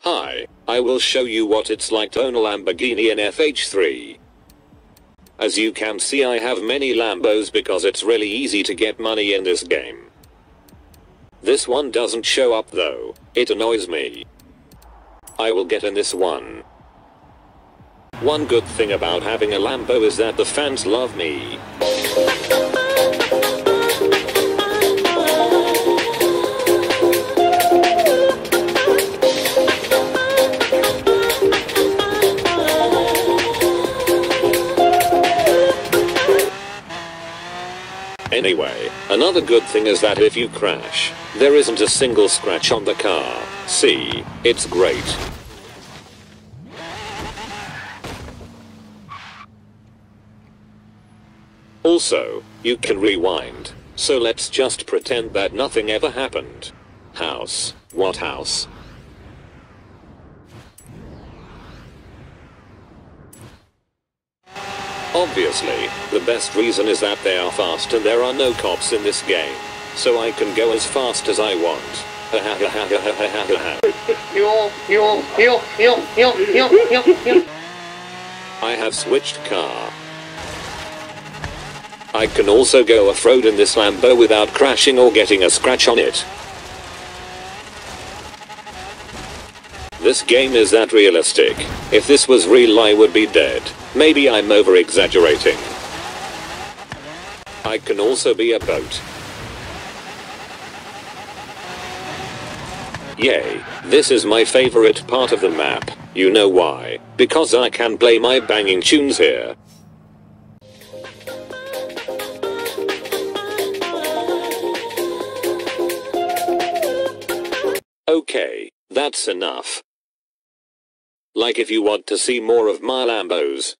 Hi, I will show you what it's like to own a Lamborghini in FH3. As you can see I have many Lambos because it's really easy to get money in this game. This one doesn't show up though, it annoys me. I will get in this one. One good thing about having a Lambo is that the fans love me. Anyway, another good thing is that if you crash, there isn't a single scratch on the car. See, it's great. Also, you can rewind. So let's just pretend that nothing ever happened. House. What house? Obviously, the best reason is that they are fast and there are no cops in this game. So I can go as fast as I want. I have switched car. I can also go off-road in this Lambo without crashing or getting a scratch on it. This game is that realistic. If this was real I would be dead. Maybe I'm over exaggerating. I can also be a boat. Yay, this is my favorite part of the map. You know why? Because I can play my banging tunes here. Okay, that's enough. Like if you want to see more of my Lambos,